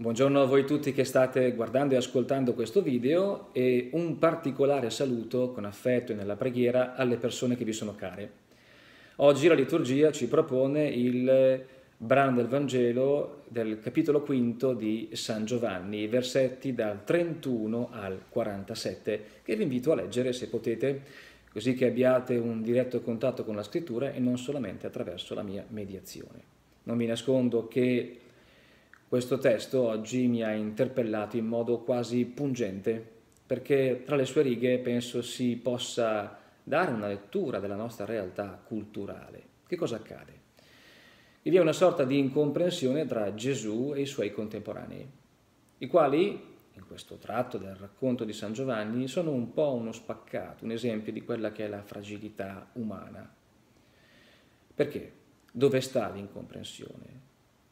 Buongiorno a voi tutti che state guardando e ascoltando questo video e un particolare saluto con affetto e nella preghiera alle persone che vi sono care. Oggi la liturgia ci propone il brano del Vangelo del capitolo quinto di San Giovanni, versetti dal 31 al 47, che vi invito a leggere se potete, così che abbiate un diretto contatto con la scrittura e non solamente attraverso la mia mediazione. Non vi nascondo che questo testo oggi mi ha interpellato in modo quasi pungente, perché tra le sue righe penso si possa dare una lettura della nostra realtà culturale. Che cosa accade? Vi è una sorta di incomprensione tra Gesù e i suoi contemporanei, i quali, in questo tratto del racconto di San Giovanni, sono un po' uno spaccato, un esempio di quella che è la fragilità umana. Perché? Dove sta l'incomprensione?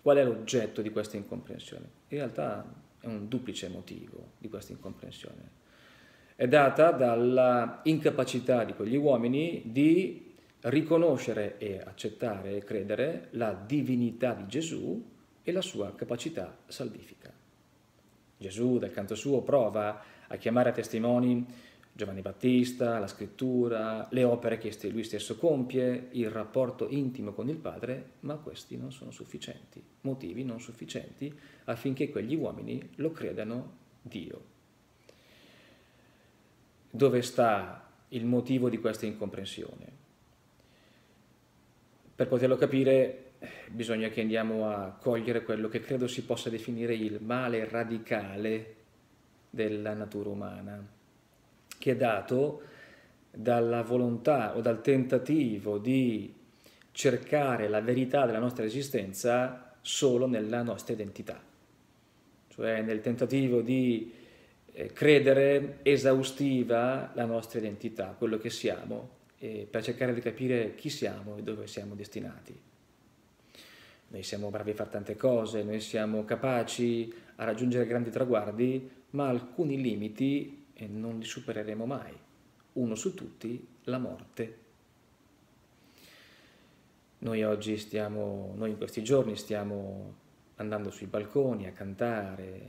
Qual è l'oggetto di questa incomprensione? In realtà è un duplice motivo di questa incomprensione. È data dalla incapacità di quegli uomini di riconoscere e accettare e credere la divinità di Gesù e la sua capacità salvifica. Gesù, dal canto suo, prova a chiamare a testimoni Giovanni Battista, la scrittura, le opere che lui stesso compie, il rapporto intimo con il Padre, ma questi non sono sufficienti, motivi non sufficienti affinché quegli uomini lo credano Dio. Dove sta il motivo di questa incomprensione? Per poterlo capire bisogna che andiamo a cogliere quello che credo si possa definire il male radicale della natura umana che è dato dalla volontà o dal tentativo di cercare la verità della nostra esistenza solo nella nostra identità, cioè nel tentativo di eh, credere esaustiva la nostra identità, quello che siamo, per cercare di capire chi siamo e dove siamo destinati. Noi siamo bravi a fare tante cose, noi siamo capaci a raggiungere grandi traguardi, ma alcuni limiti e non li supereremo mai. Uno su tutti, la morte. Noi oggi stiamo, noi in questi giorni stiamo andando sui balconi a cantare,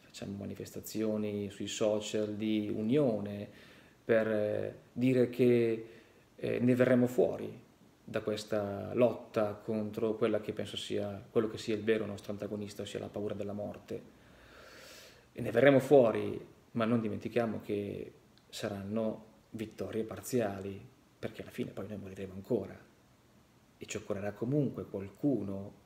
facciamo manifestazioni sui social di unione per eh, dire che eh, ne verremo fuori da questa lotta contro quella che penso sia quello che sia il vero nostro antagonista, ossia la paura della morte. E ne verremo fuori ma non dimentichiamo che saranno vittorie parziali, perché alla fine poi noi moriremo ancora e ci occorrerà comunque qualcuno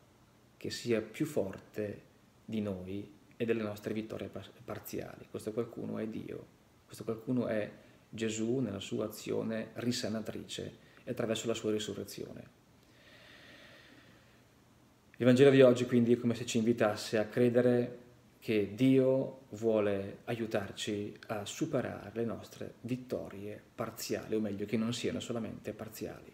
che sia più forte di noi e delle nostre vittorie parziali. Questo qualcuno è Dio, questo qualcuno è Gesù nella sua azione risanatrice e attraverso la sua risurrezione. Il Vangelo di oggi quindi è come se ci invitasse a credere che Dio vuole aiutarci a superare le nostre vittorie parziali, o meglio che non siano solamente parziali.